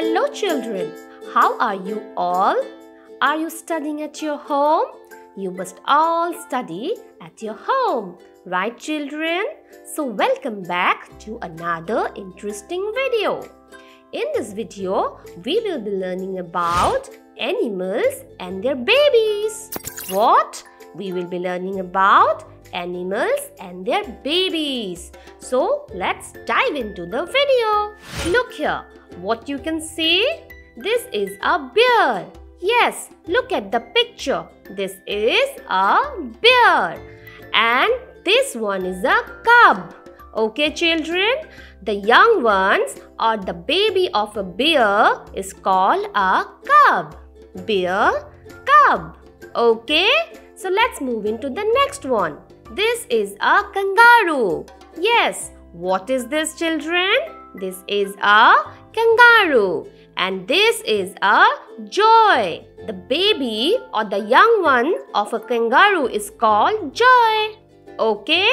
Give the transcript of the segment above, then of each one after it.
Hello, children. How are you all? Are you studying at your home? You must all study at your home, right, children? So, welcome back to another interesting video. In this video, we will be learning about animals and their babies. What? We will be learning about animals and their babies. So, let's dive into the video. Look here, what you can see? This is a bear. Yes, look at the picture. This is a bear. And this one is a cub. Okay, children? The young ones or the baby of a bear is called a cub. Bear, cub. Okay? So let's move into the next one. This is a kangaroo. Yes, what is this, children? This is a kangaroo. And this is a joy. The baby or the young one of a kangaroo is called joy. Okay?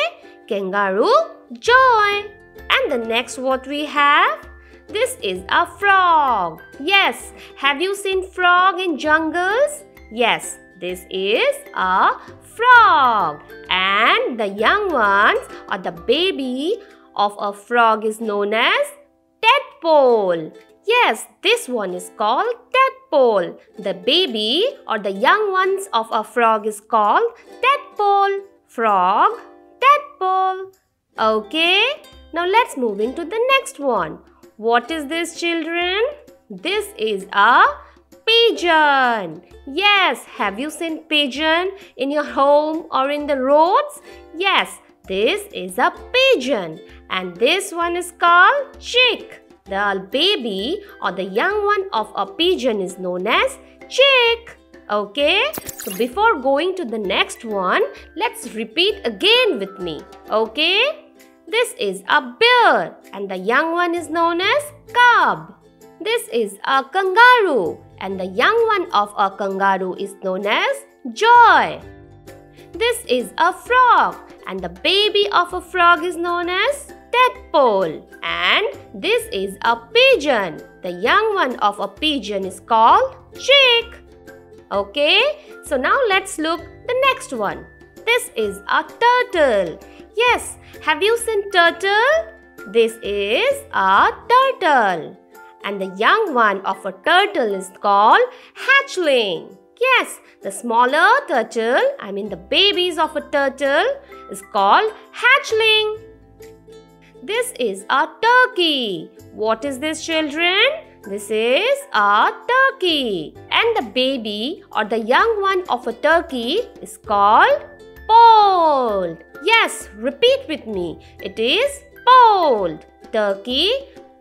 Kangaroo, joy. And the next what we have? This is a frog. Yes, have you seen frog in jungles? Yes, this is a frog. And the young ones or the baby of a frog is known as tadpole. Yes, this one is called tadpole. The baby or the young ones of a frog is called tadpole. Frog, tadpole. Okay, now let's move into the next one. What is this children? This is a pigeon. Yes, have you seen pigeon in your home or in the roads? Yes, this is a pigeon and this one is called chick. The baby or the young one of a pigeon is known as chick. Okay, so before going to the next one, let's repeat again with me. Okay, this is a bear and the young one is known as cub. This is a kangaroo and the young one of a kangaroo is known as joy. This is a frog and the baby of a frog is known as tadpole. And this is a pigeon. The young one of a pigeon is called chick. Okay, so now let's look the next one. This is a turtle. Yes, have you seen turtle? This is a turtle and the young one of a turtle is called hatchling. Yes, the smaller turtle, I mean the babies of a turtle is called hatchling. This is a turkey. What is this children? This is a turkey. And the baby or the young one of a turkey is called poult. Yes, repeat with me. It is poult. Turkey,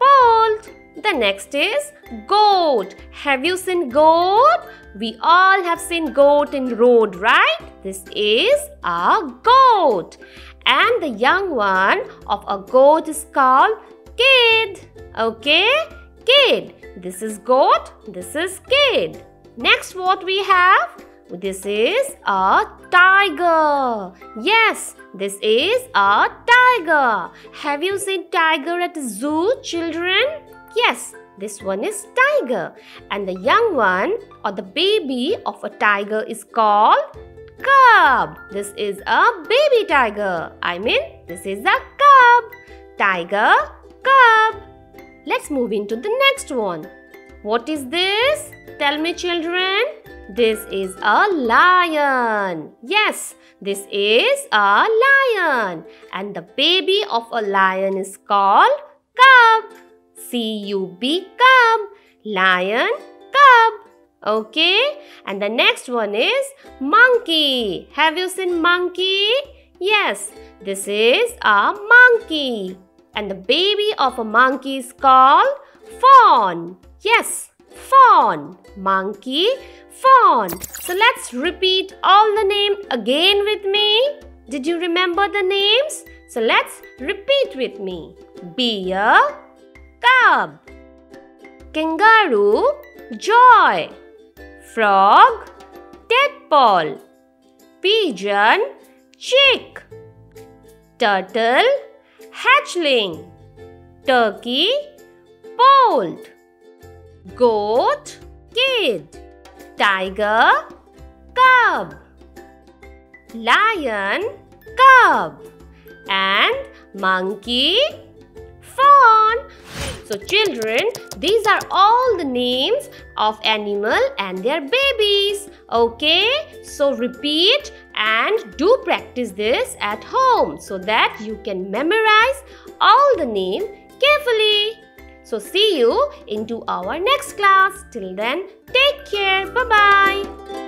poult. The next is goat. Have you seen goat? We all have seen goat in road, right? This is a goat. And the young one of a goat is called kid. Okay? Kid. This is goat. This is kid. Next what we have? This is a tiger. Yes, this is a tiger. Have you seen tiger at zoo, children? Yes, this one is tiger. And the young one or the baby of a tiger is called cub. This is a baby tiger. I mean, this is a cub. Tiger, cub. Let's move into the next one. What is this? Tell me children. This is a lion. Yes, this is a lion. And the baby of a lion is called. C-U-B, cub. Lion, cub. Okay. And the next one is monkey. Have you seen monkey? Yes, this is a monkey. And the baby of a monkey is called fawn. Yes, fawn. Monkey, fawn. So let's repeat all the name again with me. Did you remember the names? So let's repeat with me. Bear, cub kangaroo joy. Frog tadpole pigeon chick. Turtle hatchling. Turkey poult goat, kid, tiger, cub, lion, cub, and monkey, fawn. So children, these are all the names of animal and their babies. Okay, so repeat and do practice this at home so that you can memorize all the name carefully. So see you into our next class. Till then, take care. Bye-bye.